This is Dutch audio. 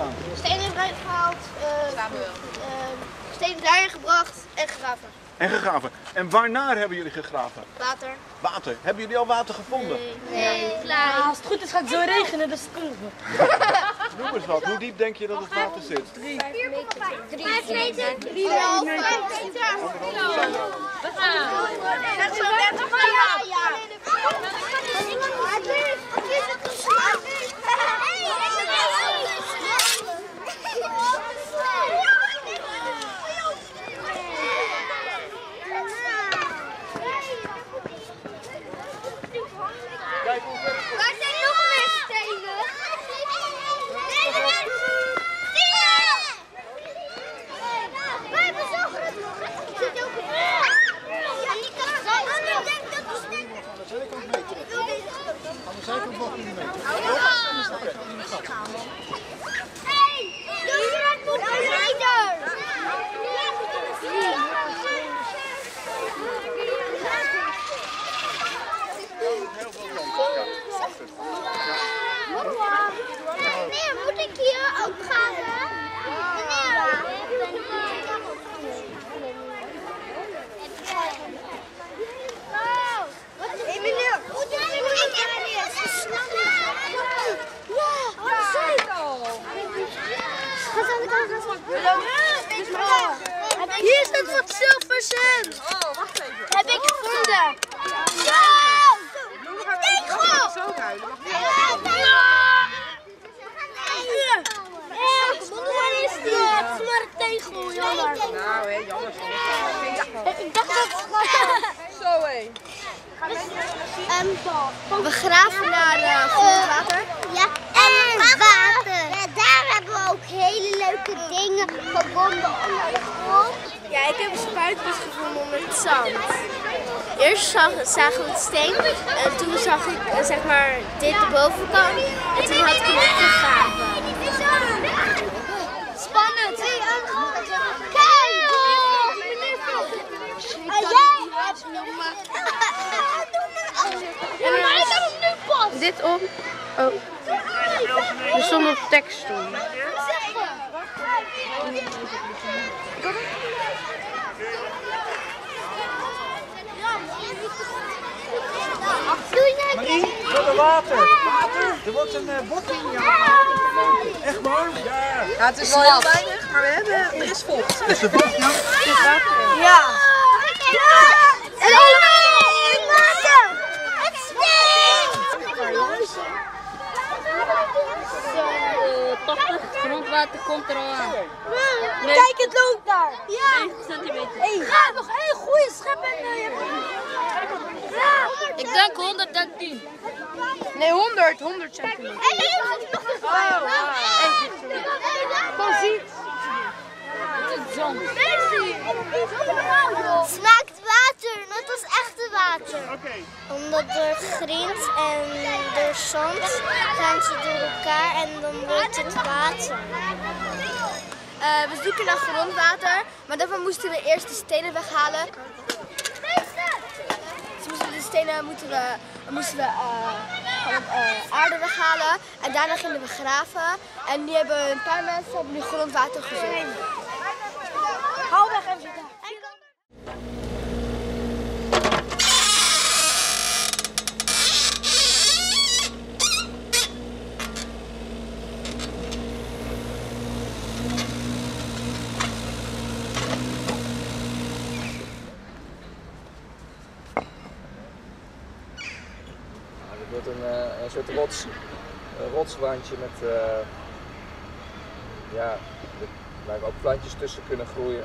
gedaan? Stenen eruit gehaald, uh, stenen daarin gebracht en gegraven. En gegraven. En waarnaar hebben jullie gegraven? Water. Water. Hebben jullie al water gevonden? Nee. nee. Ja, als het goed is gaat het zo regenen, dus dat kunnen we. Noem eens wat. Hoe diep denk je dat het water zit? Drie. Vijf meter. Drie meter. We gaan. Dat is zo 30 Kijk hoe ver het Waar zijn nog meer stenen? Wij bezochten het nog. Zit ook Ja, die kan zijn. Ik denk dat de stenen... Aan de zijkant meten. Aan de zijkant mag je niet meten. Hey, doe je dat moet verder. heel veel zand. Ja, Meneer, moet ik hier ook gaan? Meneer. meneer, moet ik hier Ja, ja, zeker. Ga aan de kant. Wat zilvercent. Oh, wacht even. Heb ik gevonden. Ja! Tegel! Waar is die? Het is maar een tegel, jammer. Nou, hé, jammer. Ik dacht dat Zo, hé. We graven naar uh, grondwater. Ja, en water. Ja, daar hebben we ook hele leuke dingen gevonden onder de grond. Ja, ik heb spuitjes gevonden onder het zand. Eerst zag, zagen we het steen en toen zag ik eh, zeg maar dit de bovenkant en toen had ik hem opgegraven. Spannend! Kijk! En jij hebt En mij kan het nu pas! Dit om. Oh, er stond nog tekst om. Doe je Water. Water. Er wordt een uh, bord in jou. Echt waar? Ja. Ja, het is wel heel weinig, maar we hebben, er is vol. Is de bord ja? Ja. Water! Het stinkt! grondwater komt er al aan. Kijk, het loopt daar! Ja! 90 centimeter. Hey. Ga nog één goede schep en uh, Ik denk 110. Nee, 100, 100 centimeter. En hier nog een oh, Gewoon. Het is zon. Smaakt water, net als echte water. Omdat er grind en er zand gaan ze door elkaar en dan wordt het water. Eh, we zoeken naar grondwater, maar daarvoor moesten we eerst de stenen weghalen. Dus moesten we de stenen moeten we, moesten we eh, van eh, aarde weghalen en daarna gingen we graven. En die hebben een paar mensen hebben nu grondwater gezocht. Hou weg even zitten. Wordt een, eh, een soort rots, een rotswandje met, eh, ja, waar ook plantjes tussen kunnen groeien.